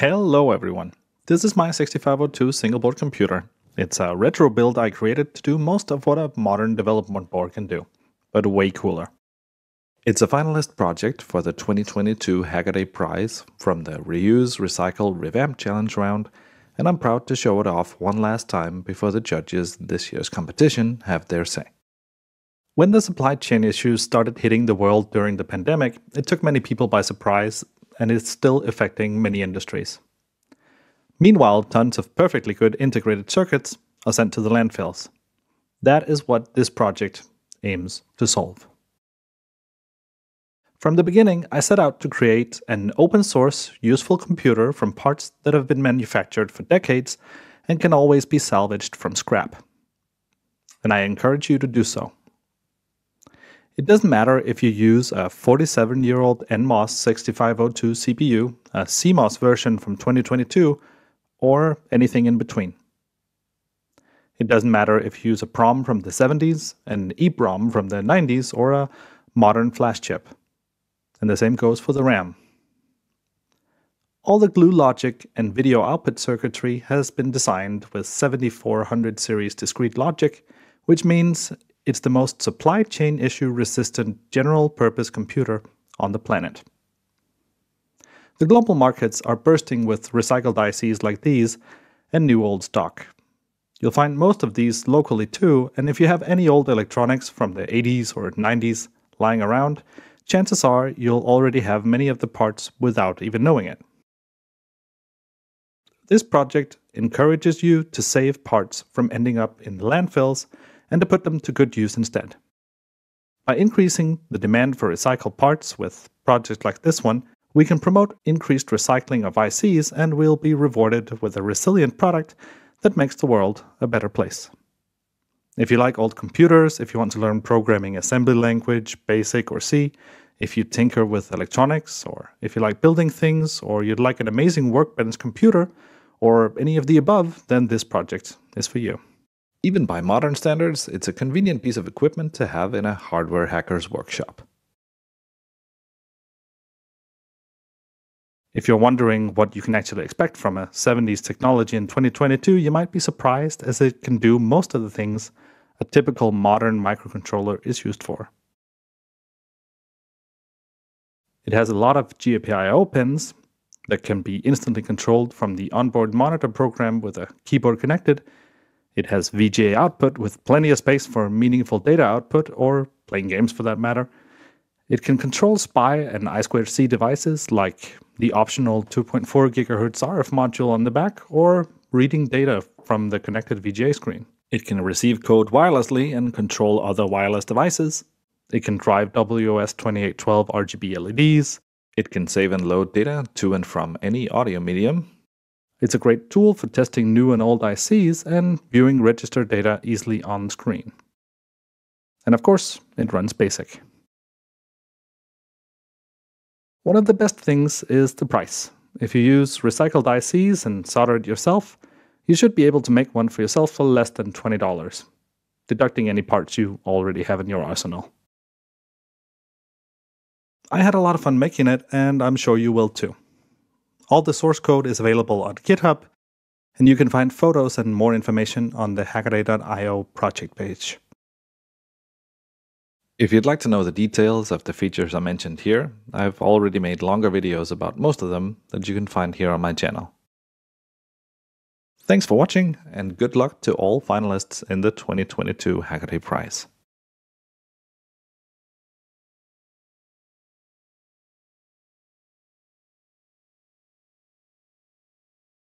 Hello everyone. This is my 6502 single board computer. It's a retro build I created to do most of what a modern development board can do, but way cooler. It's a finalist project for the 2022 Hackaday Prize from the Reuse, Recycle, Revamp Challenge round, and I'm proud to show it off one last time before the judges this year's competition have their say. When the supply chain issues started hitting the world during the pandemic, it took many people by surprise and is still affecting many industries. Meanwhile, tons of perfectly good integrated circuits are sent to the landfills. That is what this project aims to solve. From the beginning, I set out to create an open source, useful computer from parts that have been manufactured for decades and can always be salvaged from scrap. And I encourage you to do so. It doesn't matter if you use a 47 year old NMOS 6502 CPU, a CMOS version from 2022, or anything in between. It doesn't matter if you use a PROM from the 70s, an EEPROM from the 90s, or a modern flash chip. And the same goes for the RAM. All the glue logic and video output circuitry has been designed with 7400 series discrete logic, which means it's the most supply chain issue resistant general purpose computer on the planet. The global markets are bursting with recycled ICs like these and new old stock. You'll find most of these locally too, and if you have any old electronics from the 80s or 90s lying around, chances are you'll already have many of the parts without even knowing it. This project encourages you to save parts from ending up in the landfills and to put them to good use instead. By increasing the demand for recycled parts with projects like this one, we can promote increased recycling of ICs and we'll be rewarded with a resilient product that makes the world a better place. If you like old computers, if you want to learn programming assembly language, BASIC or C, if you tinker with electronics, or if you like building things, or you'd like an amazing workbench computer, or any of the above, then this project is for you. Even by modern standards, it's a convenient piece of equipment to have in a hardware hacker's workshop. If you're wondering what you can actually expect from a 70s technology in 2022, you might be surprised as it can do most of the things a typical modern microcontroller is used for. It has a lot of GPIO pins that can be instantly controlled from the onboard monitor program with a keyboard connected, it has VGA output with plenty of space for meaningful data output, or playing games for that matter. It can control SPI and I2C devices like the optional 2.4 GHz RF module on the back, or reading data from the connected VGA screen. It can receive code wirelessly and control other wireless devices. It can drive WS2812 RGB LEDs. It can save and load data to and from any audio medium. It's a great tool for testing new and old ICs and viewing register data easily on screen. And of course, it runs BASIC. One of the best things is the price. If you use recycled ICs and solder it yourself, you should be able to make one for yourself for less than $20, deducting any parts you already have in your arsenal. I had a lot of fun making it, and I'm sure you will too. All the source code is available on GitHub, and you can find photos and more information on the hackaday.io project page. If you'd like to know the details of the features I mentioned here, I've already made longer videos about most of them that you can find here on my channel. Thanks for watching, and good luck to all finalists in the 2022 Hackaday Prize.